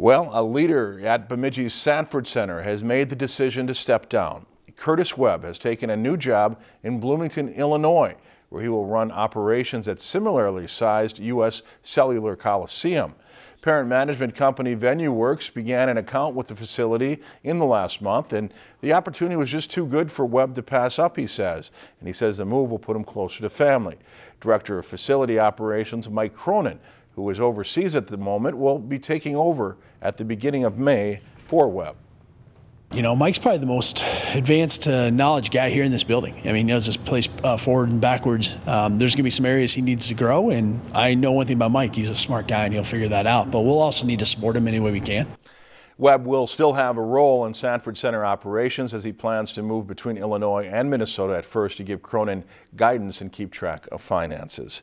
Well, a leader at Bemidji's Sanford Center has made the decision to step down. Curtis Webb has taken a new job in Bloomington, Illinois, where he will run operations at similarly sized U.S. Cellular Coliseum. Parent management company VenueWorks began an account with the facility in the last month, and the opportunity was just too good for Webb to pass up, he says. And he says the move will put him closer to family. Director of Facility Operations Mike Cronin who is overseas at the moment, will be taking over at the beginning of May for Webb. You know, Mike's probably the most advanced uh, knowledge guy here in this building. I mean, he knows this place uh, forward and backwards. Um, there's going to be some areas he needs to grow, and I know one thing about Mike. He's a smart guy, and he'll figure that out. But we'll also need to support him any way we can. Webb will still have a role in Sanford Center operations as he plans to move between Illinois and Minnesota at first to give Cronin guidance and keep track of finances.